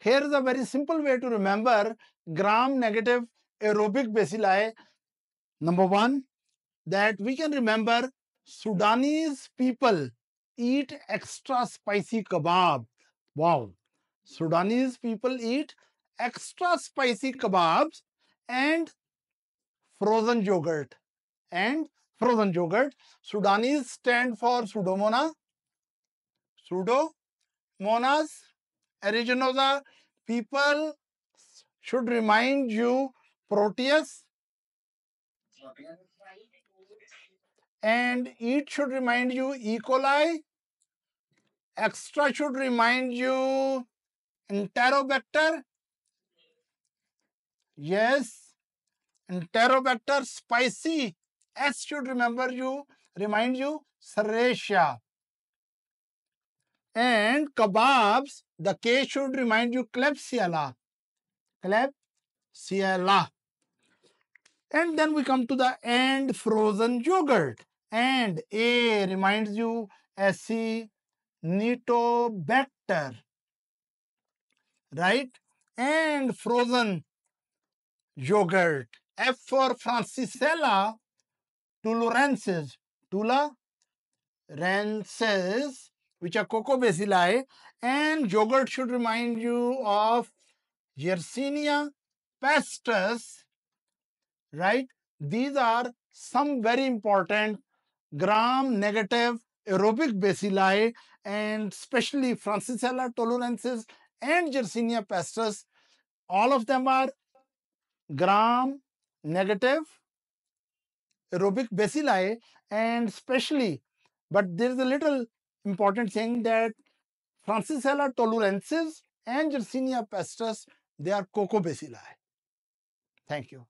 here is a very simple way to remember gram-negative aerobic bacilli. Number one, that we can remember Sudanese people eat extra spicy kebab. Wow. Sudanese people eat extra spicy kebabs and frozen yogurt. And frozen yogurt. Sudanese stand for Pseudomonas. Pseudomonas aeruginosa. People should remind you Proteus. And it should remind you E. coli. Extra should remind you Enterobacter. Yes, Enterobacter spicy. S should remember you, remind you Serratia. And kebabs, the K should remind you Klebsiella. Klebsiella. And then we come to the and frozen yogurt. And A reminds you Acinetobacter. Right? And frozen yogurt. F for Francisella tularensis. Tularensis, which are bacilli, And yogurt should remind you of Yersinia pestis. Right? These are some very important gram-negative aerobic bacilli and especially Francisella tularensis and Yersinia pestis. All of them are gram negative aerobic bacilli and especially, but there is a little important thing that Francisella tularensis and Yersinia pestis, they are bacilli. Thank you.